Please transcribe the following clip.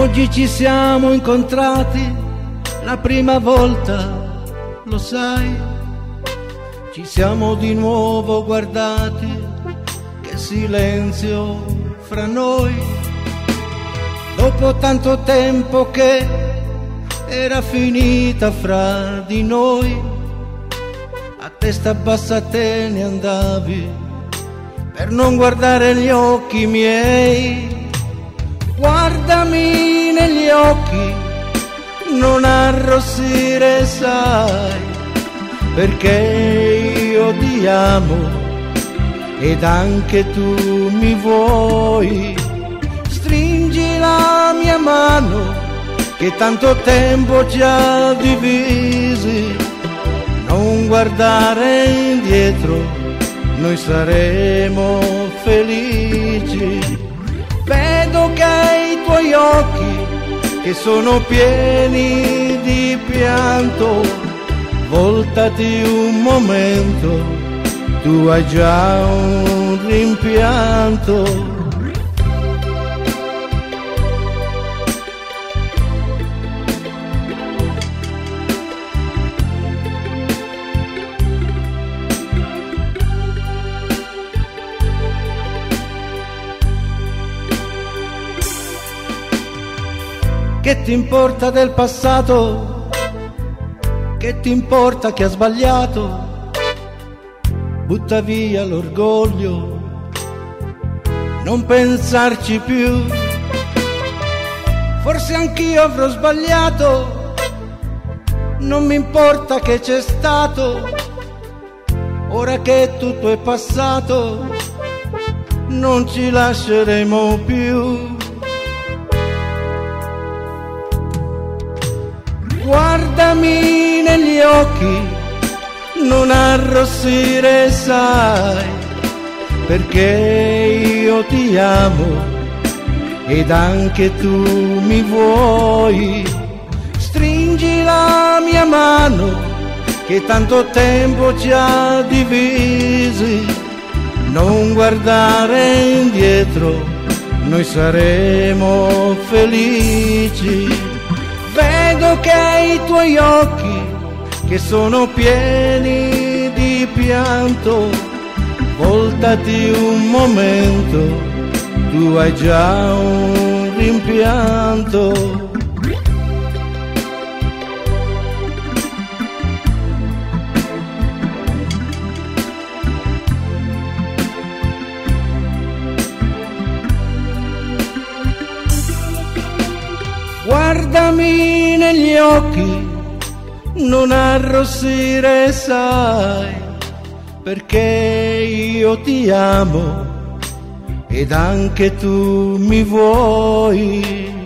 Oggi ci siamo incontrati la prima volta, lo sai. Ci siamo di nuovo guardati, che silenzio fra noi. Dopo tanto tempo che era finita fra di noi, a testa bassa te ne andavi per non guardare gli occhi miei guardami negli occhi, non arrossire sai, perché io ti amo ed anche tu mi vuoi. Stringi la mia mano che tanto tempo ci ha divisi, non guardare indietro, noi saremo felici vedo che tuoi occhi che sono pieni di pianto, voltati un momento, tu hai già un rimpianto Che ti importa del passato? Che ti importa che ha sbagliato? Butta via l'orgoglio, non pensarci più. Forse anch'io avrò sbagliato, non mi importa che c'è stato. Ora che tutto è passato, non ci lasceremo più. Guardami negli occhi, non arrossire sai, perché io ti amo ed anche tu mi vuoi. Stringi la mia mano che tanto tempo ci ha divisi, non guardare indietro, noi saremo felici vedo che i tuoi occhi, che sono pieni di pianto, voltati un momento, tu hai già un rimpianto. Guardami negli occhi, non arrossire sai, perché io ti amo ed anche tu mi vuoi.